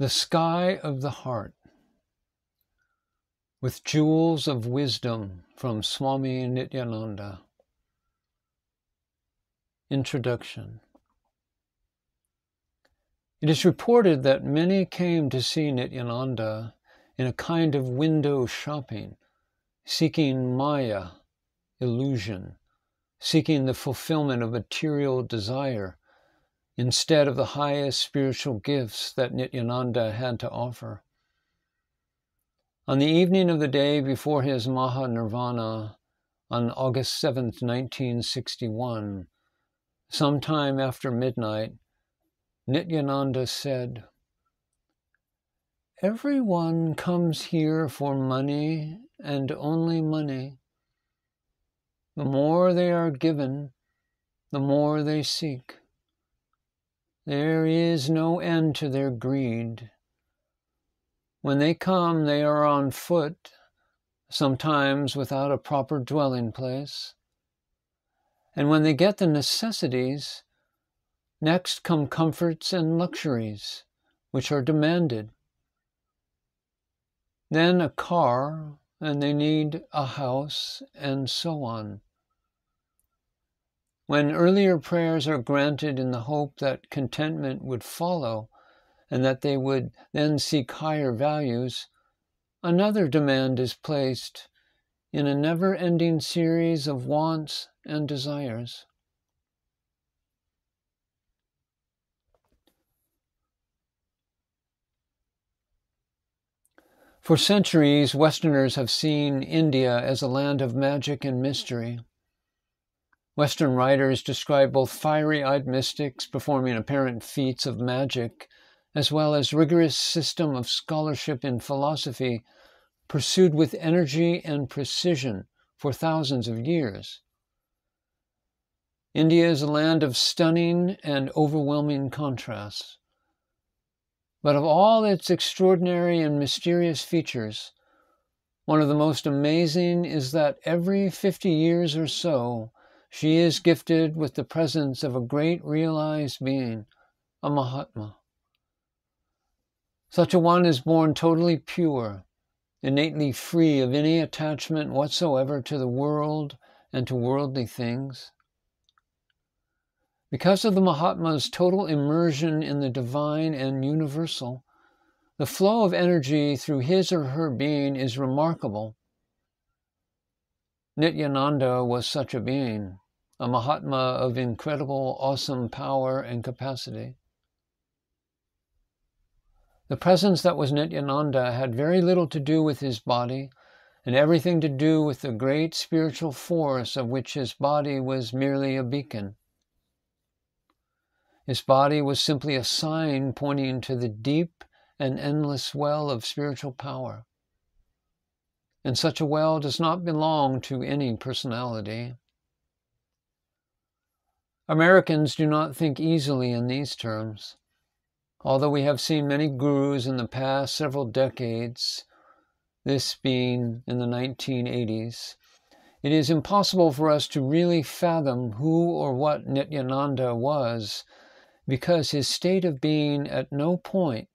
The Sky of the Heart with Jewels of Wisdom from Swami Nityananda. Introduction It is reported that many came to see Nityananda in a kind of window shopping, seeking Maya, illusion, seeking the fulfillment of material desire instead of the highest spiritual gifts that Nityananda had to offer. On the evening of the day before his Mahanirvana, on August 7, 1961, sometime after midnight, Nityananda said, Everyone comes here for money and only money. The more they are given, the more they seek. There is no end to their greed. When they come, they are on foot, sometimes without a proper dwelling place. And when they get the necessities, next come comforts and luxuries, which are demanded. Then a car, and they need a house, and so on. When earlier prayers are granted in the hope that contentment would follow and that they would then seek higher values, another demand is placed in a never ending series of wants and desires. For centuries, Westerners have seen India as a land of magic and mystery. Western writers describe both fiery eyed mystics performing apparent feats of magic, as well as rigorous system of scholarship in philosophy pursued with energy and precision for thousands of years. India is a land of stunning and overwhelming contrasts. But of all its extraordinary and mysterious features, one of the most amazing is that every 50 years or so, she is gifted with the presence of a great realized being, a Mahatma. Such a one is born totally pure, innately free of any attachment whatsoever to the world and to worldly things. Because of the Mahatma's total immersion in the divine and universal, the flow of energy through his or her being is remarkable Nityananda was such a being, a Mahatma of incredible, awesome power and capacity. The presence that was Nityananda had very little to do with his body and everything to do with the great spiritual force of which his body was merely a beacon. His body was simply a sign pointing to the deep and endless well of spiritual power and such a well does not belong to any personality. Americans do not think easily in these terms. Although we have seen many gurus in the past several decades, this being in the 1980s, it is impossible for us to really fathom who or what Nityananda was because his state of being at no point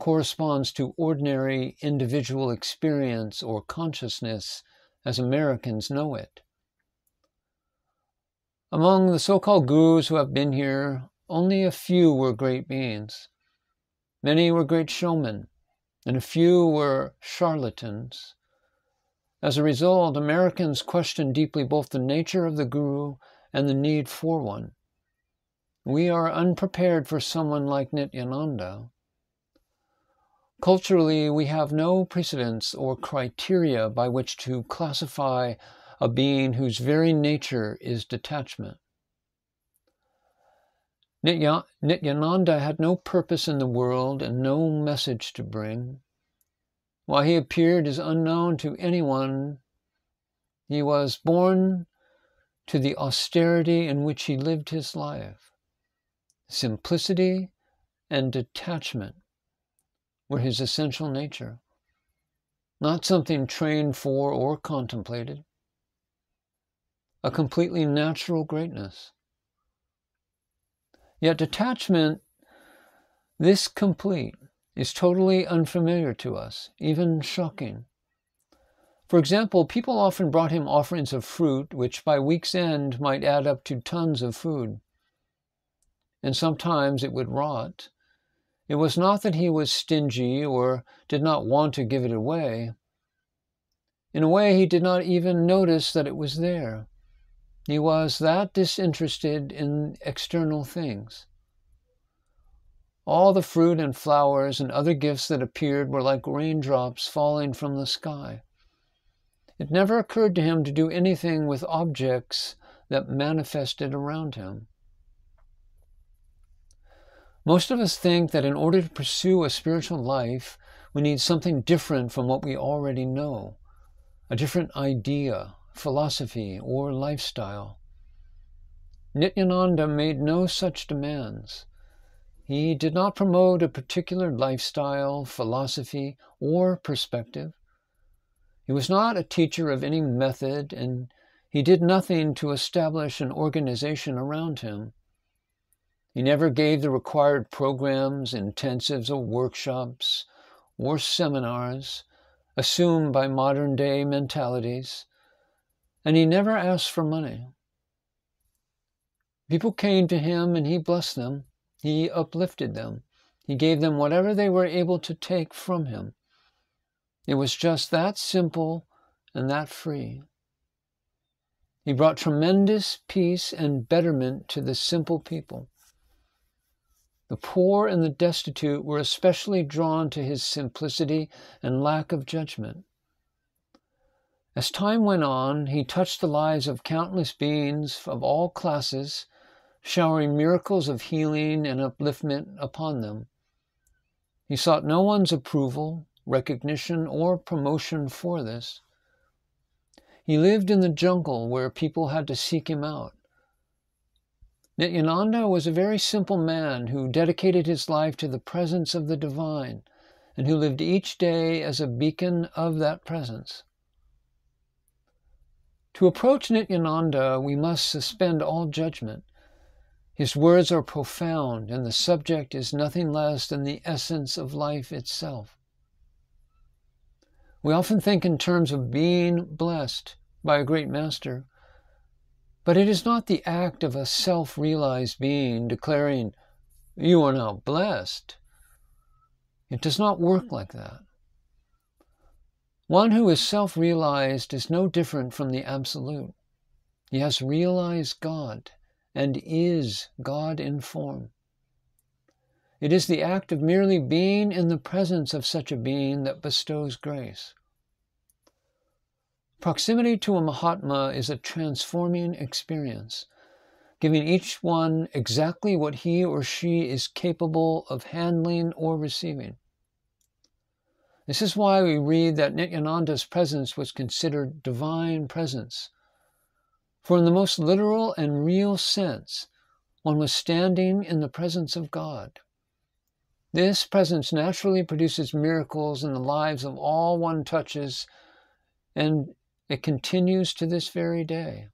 corresponds to ordinary individual experience or consciousness as Americans know it. Among the so called gurus who have been here, only a few were great beings. Many were great showmen, and a few were charlatans. As a result, Americans question deeply both the nature of the guru and the need for one. We are unprepared for someone like Nityananda. Culturally, we have no precedents or criteria by which to classify a being whose very nature is detachment. Nityananda had no purpose in the world and no message to bring. While he appeared as unknown to anyone, he was born to the austerity in which he lived his life. Simplicity and detachment were his essential nature, not something trained for or contemplated, a completely natural greatness. Yet detachment, this complete, is totally unfamiliar to us, even shocking. For example, people often brought him offerings of fruit, which by week's end might add up to tons of food. And sometimes it would rot. It was not that he was stingy or did not want to give it away. In a way, he did not even notice that it was there. He was that disinterested in external things. All the fruit and flowers and other gifts that appeared were like raindrops falling from the sky. It never occurred to him to do anything with objects that manifested around him. Most of us think that in order to pursue a spiritual life, we need something different from what we already know, a different idea, philosophy, or lifestyle. Nityananda made no such demands. He did not promote a particular lifestyle, philosophy, or perspective. He was not a teacher of any method, and he did nothing to establish an organization around him. He never gave the required programs, intensives, or workshops, or seminars assumed by modern day mentalities, and he never asked for money. People came to him and he blessed them, he uplifted them, he gave them whatever they were able to take from him. It was just that simple and that free. He brought tremendous peace and betterment to the simple people. The poor and the destitute were especially drawn to his simplicity and lack of judgment. As time went on, he touched the lives of countless beings of all classes, showering miracles of healing and upliftment upon them. He sought no one's approval, recognition, or promotion for this. He lived in the jungle where people had to seek him out. Nityananda was a very simple man who dedicated his life to the presence of the divine and who lived each day as a beacon of that presence. To approach Nityananda, we must suspend all judgment. His words are profound, and the subject is nothing less than the essence of life itself. We often think in terms of being blessed by a great master, but it is not the act of a self realized being declaring, You are now blessed. It does not work like that. One who is self realized is no different from the Absolute. He has realized God and is God in form. It is the act of merely being in the presence of such a being that bestows grace. Proximity to a Mahatma is a transforming experience, giving each one exactly what he or she is capable of handling or receiving. This is why we read that Nityananda's presence was considered divine presence. For in the most literal and real sense, one was standing in the presence of God. This presence naturally produces miracles in the lives of all one touches, and it continues to this very day.